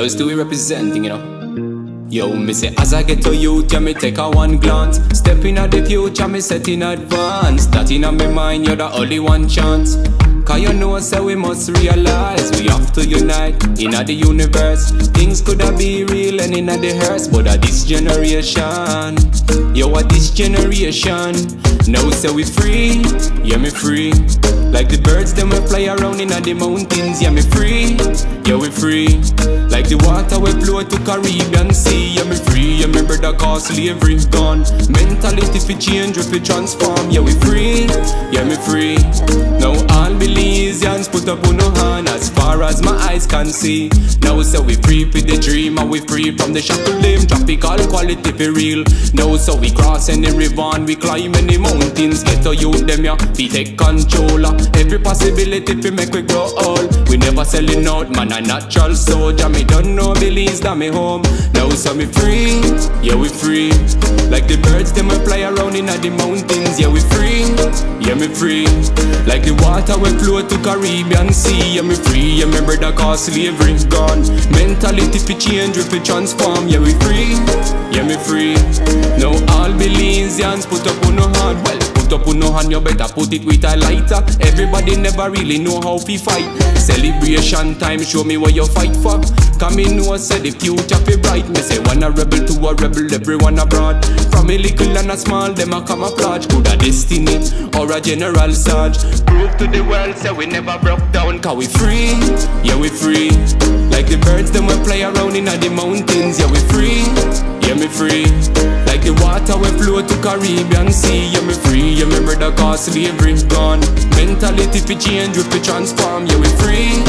Yo, still we representing, you know. Yo, me say as I get to youth, yeah, me take a one glance. Step in at the future, me set in advance. That in my mind, you're the only one chance. Cause you know, so we must realize we have to unite in the universe. Things could have be real and in the hearse, but at this generation, yo, at this generation, now say we free, yeah, me free. Like the birds, them we fly around in the mountains, yeah, me free, yeah, we free. Like the water we flow to Caribbean Sea, brother cause slavery gone. Mentality fi change, we fi transform, yeah, we free, yeah, me free. Now all Belizeans put up on no hand as far as my eyes can see. Now so we free for the dream, and we free from the shackle limb. Tropical quality fi real. Now so we cross any river and we climb any mountains. Get to youth them yeah, we take control. of Every possibility fi make we grow old. We never selling out, man a natural soldier. Me don't know Belize that me home. Now so me free, yeah we free. Like the birds them we fly around in the mountains. Yeah we free, yeah me free. Like the water we flow to Caribbean Sea. Yeah me free, yeah me brother cause slavery gone. Mentality fi change, we fi transform. Yeah we free, yeah me free. Now all Belizeans put up on no hard well. Put up on no hand, you better put it with a lighter. Everybody never really know how fi fight. Celebration time, show me what you fight for. Come in, know say the future fi bright. Me say one a rebel to a rebel, everyone abroad. From a little and a small, them a approach. Could a destiny or a general surge. Prove to the world, say we never broke down. Cause we free, yeah we free. Like the birds, them we play around in the mountains. Yeah we free, yeah me free. Like the water we flow to Caribbean Sea. Yeah me cause slavery gone. Mentality fi change, we fi transform. Yeah we free,